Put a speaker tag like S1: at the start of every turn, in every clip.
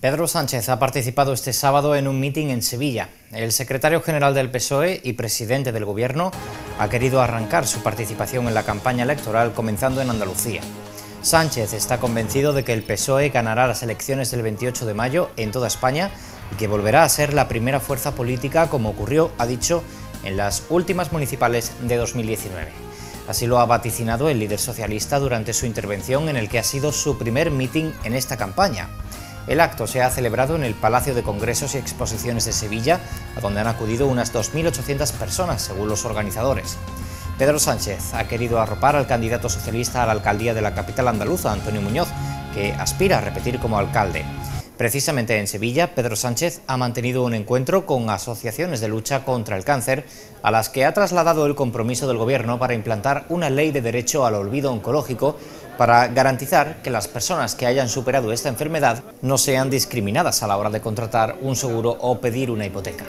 S1: Pedro Sánchez ha participado este sábado en un mitin en Sevilla. El secretario general del PSOE y presidente del Gobierno ha querido arrancar su participación en la campaña electoral comenzando en Andalucía. Sánchez está convencido de que el PSOE ganará las elecciones del 28 de mayo en toda España y que volverá a ser la primera fuerza política como ocurrió, ha dicho, en las últimas municipales de 2019. Así lo ha vaticinado el líder socialista durante su intervención en el que ha sido su primer mitin en esta campaña. El acto se ha celebrado en el Palacio de Congresos y Exposiciones de Sevilla, a donde han acudido unas 2.800 personas, según los organizadores. Pedro Sánchez ha querido arropar al candidato socialista a la alcaldía de la capital andaluza, Antonio Muñoz, que aspira a repetir como alcalde. Precisamente en Sevilla, Pedro Sánchez ha mantenido un encuentro con asociaciones de lucha contra el cáncer, a las que ha trasladado el compromiso del Gobierno para implantar una ley de derecho al olvido oncológico para garantizar que las personas que hayan superado esta enfermedad no sean discriminadas a la hora de contratar un seguro o pedir una hipoteca.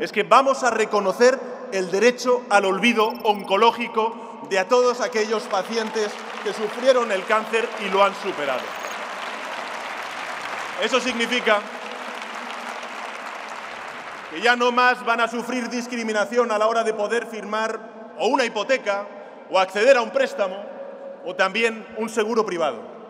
S2: Es que vamos a reconocer el derecho al olvido oncológico de a todos aquellos pacientes que sufrieron el cáncer y lo han superado. Eso significa que ya no más van a sufrir discriminación a la hora de poder firmar o una hipoteca o acceder a un préstamo o también un seguro privado.